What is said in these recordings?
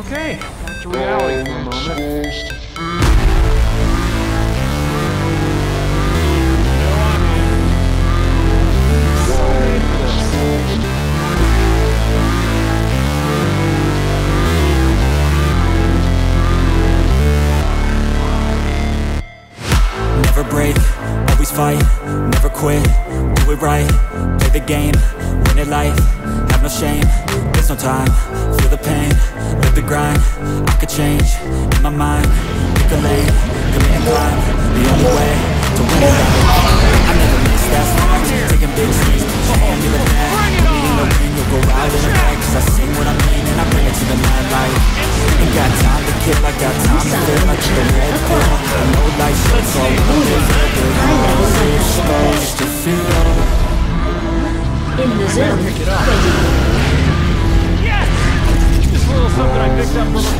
Okay, back to reality for a moment. Never break, always fight, never quit, do it right, play the game, win it life, have no shame, there's no time, feel the pain, live the grind, I could change, in my mind, pick a lane, commit and climb, the only way to win it. I never miss, that's fact, taking big swings, hand in the bag, put me in the ring, you'll go out in the bag, cause I sing what I mean and I bring it to the mad light, ain't got time to kill, I got time to live, I like the red pill, no light shit, so I supposed to feel Yes! Just a little something I picked up from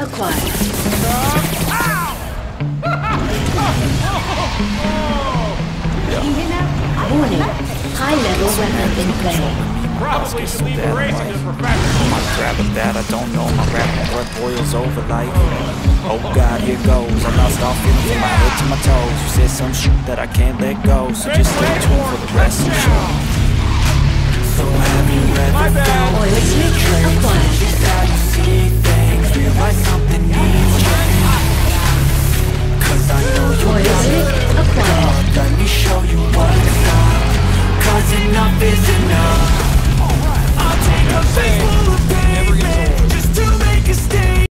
acquired. Warning. High level weapon in play. Probably should leave bad, racing like- to professional. My grab of that, I don't know My rap blood boils over like Oh God, here goes I lost all feeling from my head to my toes You said some shit that I can't let go So just stay tuned for the rest of the show So have you ever My bad. felt Oil slick acquired. Realize something needs